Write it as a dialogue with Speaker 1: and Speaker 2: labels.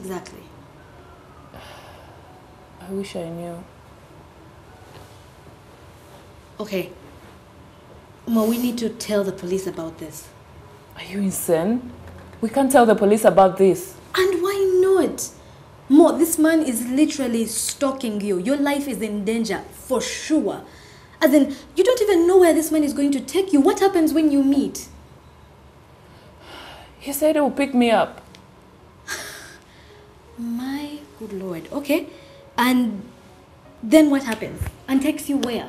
Speaker 1: exactly?
Speaker 2: I wish I knew.
Speaker 1: Okay. Ma, we need to tell the police about this.
Speaker 2: Are you insane? We can't tell the police about this.
Speaker 1: And why not? Mo, this man is literally stalking you. Your life is in danger, for sure. As in, you don't even know where this man is going to take you. What happens when you meet?
Speaker 2: He said he will pick me up.
Speaker 1: My good lord. Okay. And then what happens? And takes you where?